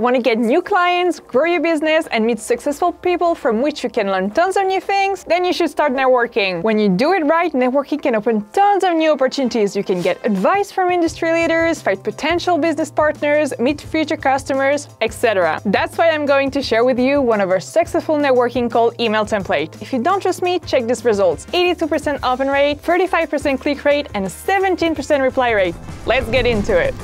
Want to get new clients, grow your business, and meet successful people from which you can learn tons of new things? Then you should start networking. When you do it right, networking can open tons of new opportunities. You can get advice from industry leaders, find potential business partners, meet future customers, etc. That's why I'm going to share with you one of our successful networking cold email template. If you don't trust me, check these results. 82% open rate, 35% click rate, and a 17% reply rate. Let's get into it.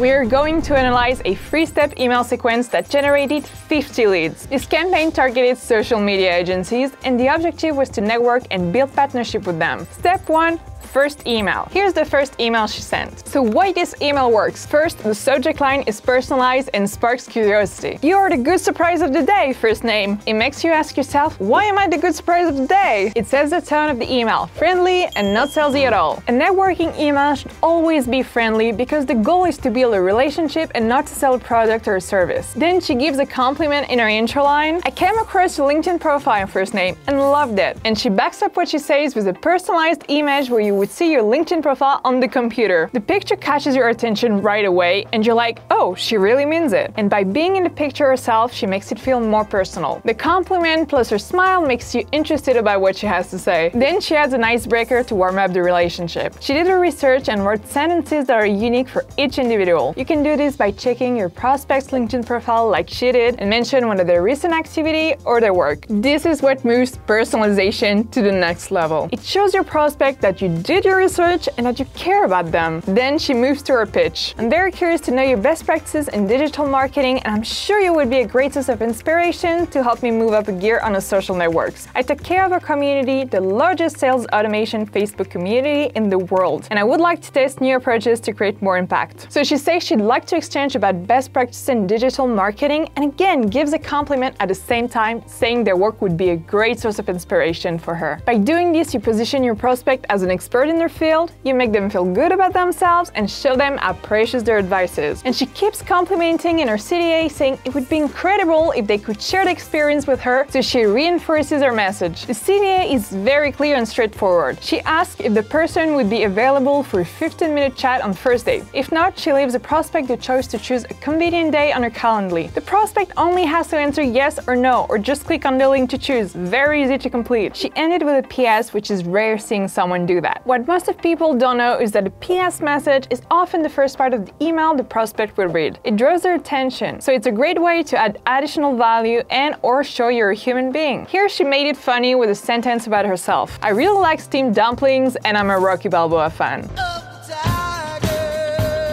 We are going to analyze a three-step email sequence that generated 50 leads. This campaign targeted social media agencies, and the objective was to network and build partnership with them. Step 1 first email. Here's the first email she sent. So why this email works? First, the subject line is personalized and sparks curiosity. You are the good surprise of the day, first name. It makes you ask yourself, why am I the good surprise of the day? It sets the tone of the email, friendly and not salesy at all. A networking email should always be friendly because the goal is to build a relationship and not to sell a product or a service. Then she gives a compliment in her intro line. I came across your LinkedIn profile first name and loved it. And she backs up what she says with a personalized image where you would see your LinkedIn profile on the computer. The picture catches your attention right away, and you're like, oh, she really means it. And by being in the picture herself, she makes it feel more personal. The compliment plus her smile makes you interested about what she has to say. Then she adds an icebreaker to warm up the relationship. She did her research and wrote sentences that are unique for each individual. You can do this by checking your prospect's LinkedIn profile like she did and mention one of their recent activity or their work. This is what moves personalization to the next level. It shows your prospect that you did your research and that you care about them. Then she moves to her pitch. I'm very curious to know your best practices in digital marketing and I'm sure you would be a great source of inspiration to help me move up a gear on the social networks. I take care of our community, the largest sales automation Facebook community in the world, and I would like to test new approaches to create more impact. So she says she'd like to exchange about best practices in digital marketing and again gives a compliment at the same time, saying their work would be a great source of inspiration for her. By doing this, you position your prospect as an expert in their field, you make them feel good about themselves and show them how precious their advice is. And she keeps complimenting in her CTA saying it would be incredible if they could share the experience with her, so she reinforces her message. The CTA is very clear and straightforward. She asks if the person would be available for a 15-minute chat on Thursday. If not, she leaves the prospect the choice to choose a convenient day on her Calendly. The prospect only has to answer yes or no, or just click on the link to choose. Very easy to complete. She ended with a PS, which is rare seeing someone do that. What most of people don't know is that a PS message is often the first part of the email the prospect will read. It draws their attention, so it's a great way to add additional value and or show you're a human being. Here she made it funny with a sentence about herself. I really like steamed dumplings and I'm a Rocky Balboa fan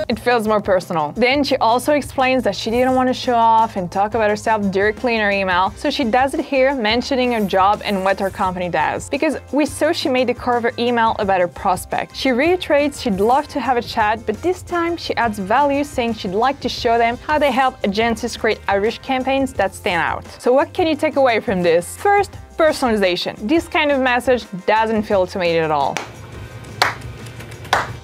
it feels more personal. Then she also explains that she didn't want to show off and talk about herself directly in her email, so she does it here, mentioning her job and what her company does. Because we saw she made the core of her email about her prospect. She reiterates she'd love to have a chat, but this time she adds value saying she'd like to show them how they help agencies create Irish campaigns that stand out. So what can you take away from this? First, personalization. This kind of message doesn't feel automated at all.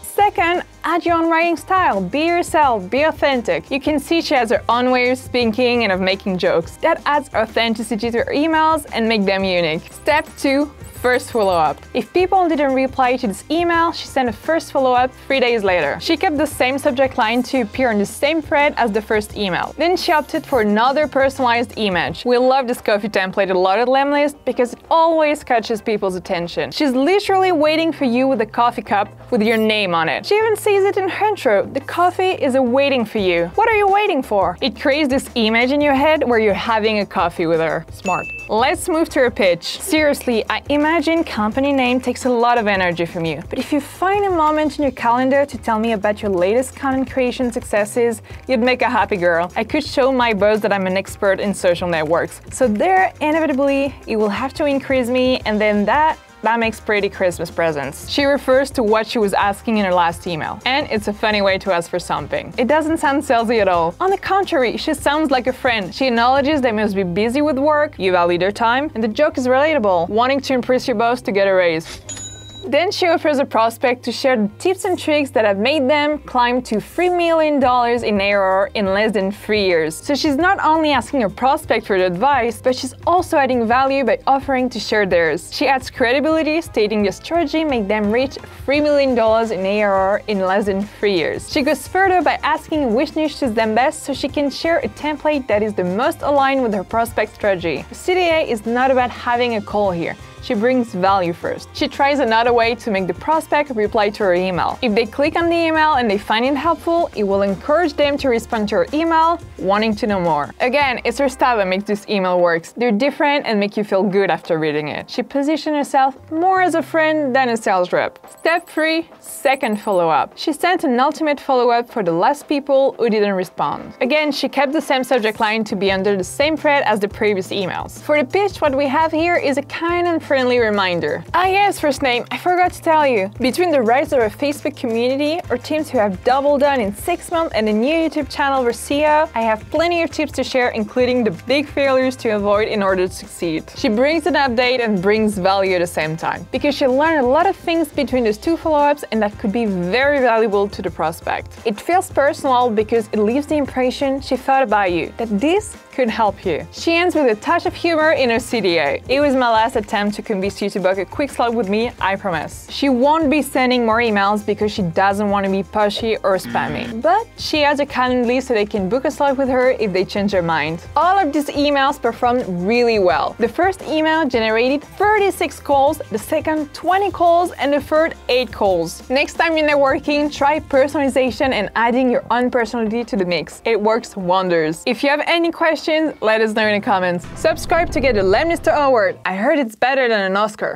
Second, add your own writing style. Be yourself, be authentic. You can see she has her own way of speaking and of making jokes. That adds authenticity to her emails and make them unique. Step 2 first follow-up. If people didn't reply to this email, she sent a first follow-up three days later. She kept the same subject line to appear on the same thread as the first email. Then she opted for another personalized image. We love this coffee template a lot at Lemlist because it always catches people's attention. She's literally waiting for you with a coffee cup with your name on it. She even says it in intro, the coffee is waiting for you. What are you waiting for? It creates this image in your head where you're having a coffee with her. Smart. Let's move to her pitch. Seriously, I imagine company name takes a lot of energy from you. But if you find a moment in your calendar to tell me about your latest content creation successes, you'd make a happy girl. I could show my boss that I'm an expert in social networks. So there, inevitably, it will have to increase me, and then that that makes pretty Christmas presents. She refers to what she was asking in her last email. And it's a funny way to ask for something. It doesn't sound salesy at all. On the contrary, she sounds like a friend. She acknowledges they must be busy with work, you value their time, and the joke is relatable, wanting to impress your boss to get a raise. Then she offers a prospect to share the tips and tricks that have made them climb to $3 million in ARR in less than three years. So she's not only asking her prospect for advice, but she's also adding value by offering to share theirs. She adds credibility, stating the strategy made them reach $3 million in ARR in less than three years. She goes further by asking which niche suits them best so she can share a template that is the most aligned with her prospect strategy. CTA is not about having a call here she brings value first. She tries another way to make the prospect reply to her email. If they click on the email and they find it helpful, it will encourage them to respond to her email, wanting to know more. Again, it's her style that makes this email works. They're different and make you feel good after reading it. She positions herself more as a friend than a sales rep. Step 3. Second follow-up. She sent an ultimate follow-up for the last people who didn't respond. Again, she kept the same subject line to be under the same thread as the previous emails. For the pitch, what we have here is a kind and friendly reminder. Ah yes, first name, I forgot to tell you. Between the rise of a Facebook community or teams who have doubled down in six months and a new YouTube channel for SEO, I have plenty of tips to share, including the big failures to avoid in order to succeed. She brings an update and brings value at the same time, because she learned a lot of things between those two follow-ups and that could be very valuable to the prospect. It feels personal because it leaves the impression she thought about you, that this could help you. She ends with a touch of humor in her CTA. It was my last attempt to convince you to book a quick slot with me, I promise. She won't be sending more emails because she doesn't want to be pushy or spammy. But she has a calendar so they can book a slot with her if they change their mind. All of these emails performed really well. The first email generated 36 calls, the second 20 calls, and the third 8 calls. Next time you're networking, try personalization and adding your own personality to the mix. It works wonders. If you have any questions, questions, let us know in the comments. Subscribe to get the Lemnister Award. I heard it's better than an Oscar.